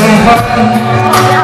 heart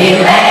be late.